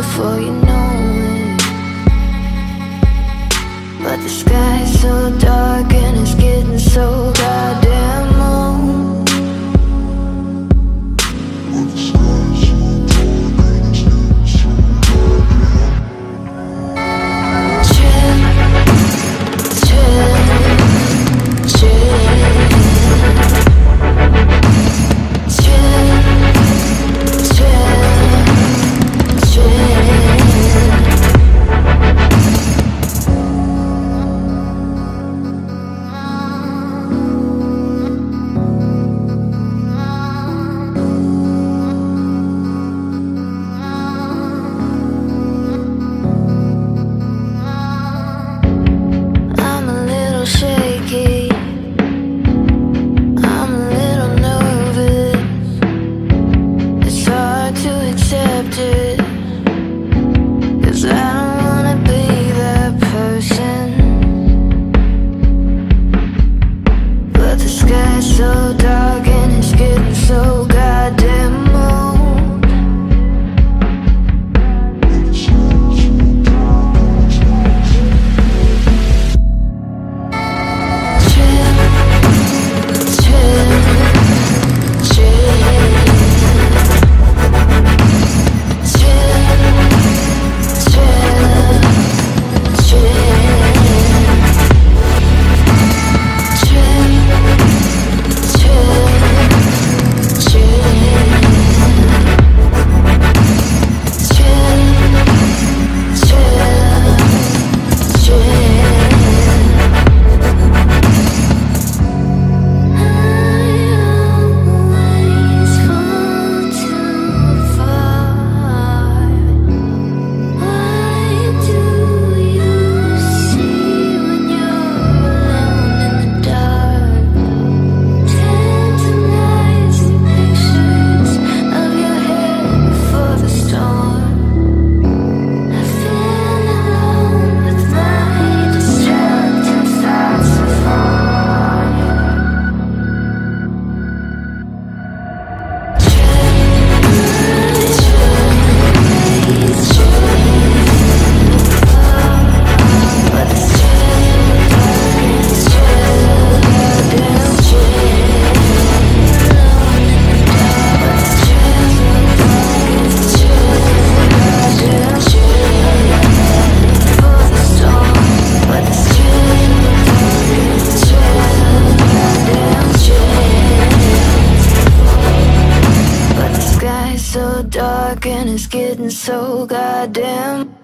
before you know it. But the sky's so dark. But the sky's so dark so dark and it's getting so goddamn